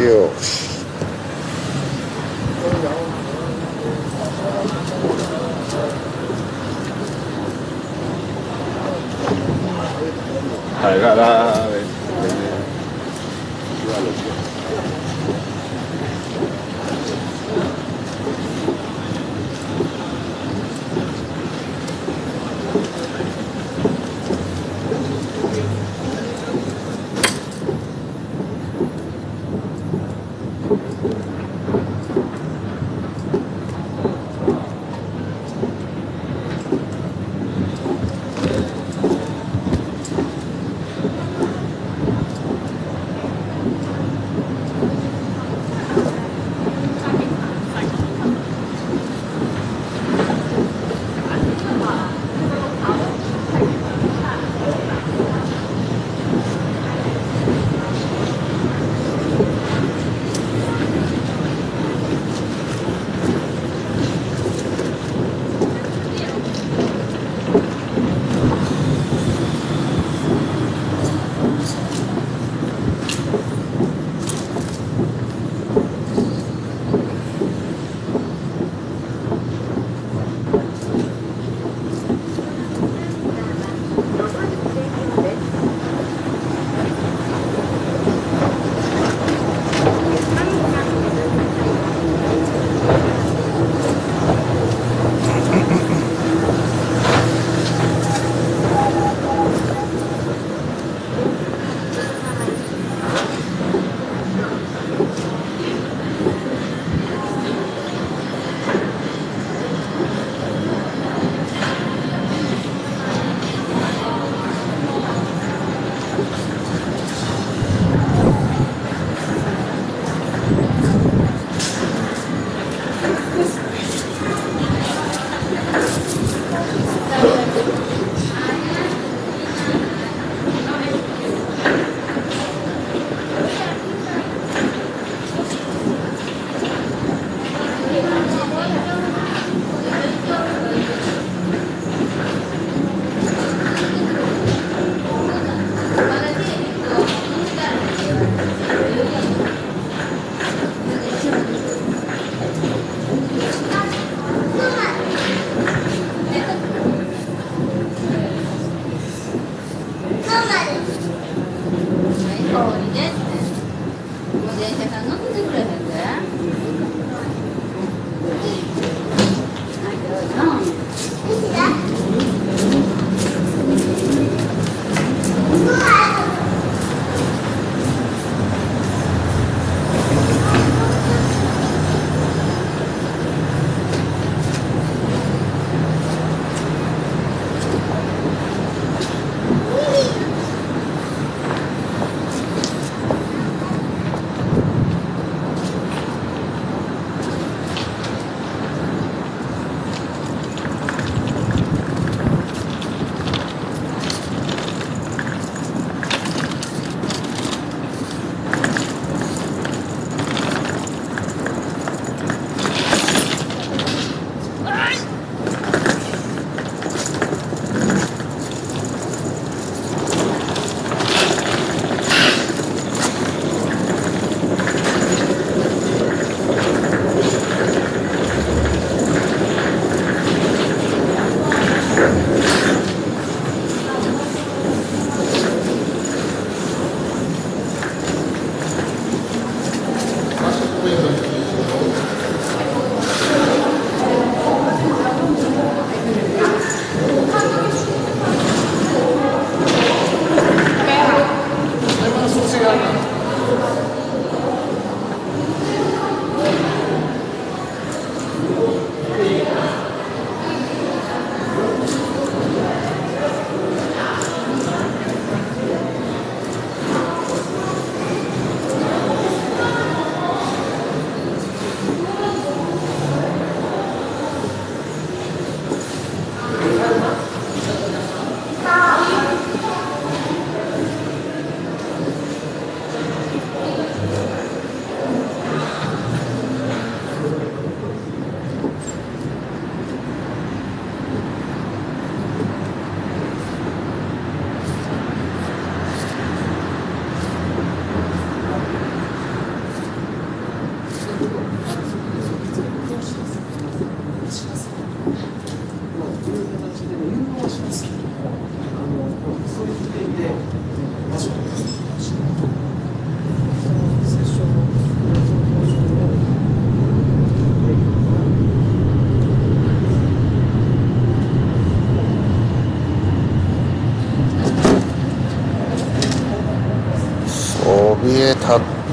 哟，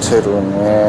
せるね。